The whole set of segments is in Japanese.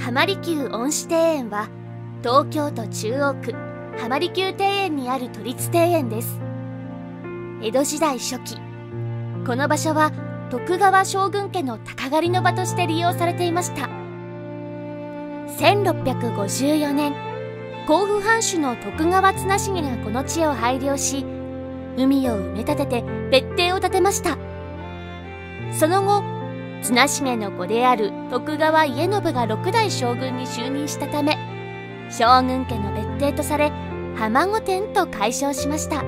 浜離宮恩賜庭園は東京都中央区浜離宮庭園にある都立庭園です。江戸時代初期この場所は徳川将軍家の鷹狩りの場として利用されていました。1654年甲府藩主の徳川綱重がこの地を拝領し海を埋め立てて別邸を建てました。その後綱重の子である徳川家信が6代将軍に就任したため将軍家の別邸とされ浜御殿と改称しました。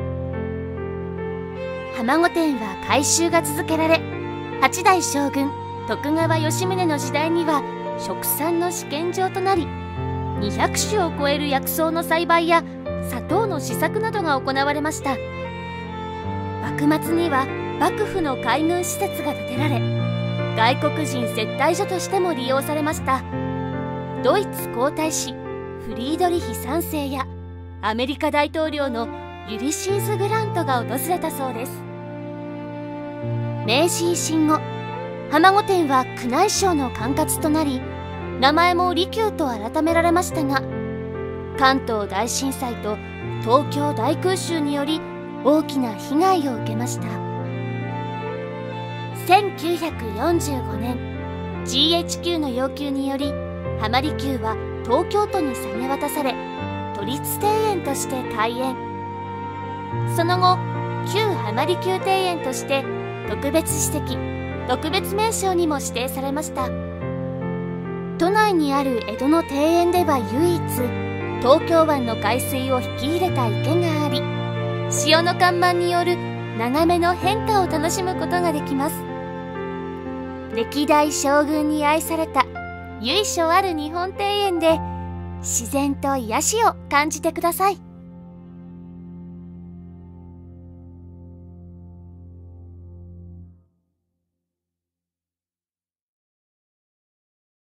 浜御殿は改修が続けられ8代将軍徳川吉宗の時代には食産の試験場となり200種を超える薬草の栽培や砂糖の試作などが行われました。幕末には幕府の海軍施設が建てられ外国人接待所としても利用されました。ドイツ皇太子フリードリヒ3世やアメリカ大統領のユリシーズ・グラントが訪れたそうです。明治維新後浜御殿は宮内省の管轄となり名前も利休と改められましたが関東大震災と東京大空襲により大きな被害を受けました。1945年 GHQ の要求により浜離宮は東京都に下げ渡され都立庭園として開園。その後旧浜離宮庭園として特別史跡特別名勝にも指定されました。都内にある江戸の庭園では唯一東京湾の海水を引き入れた池があり潮の看板による眺めの変化を楽しむことができます。歴代将軍に愛された由緒ある日本庭園で自然と癒しを感じてください。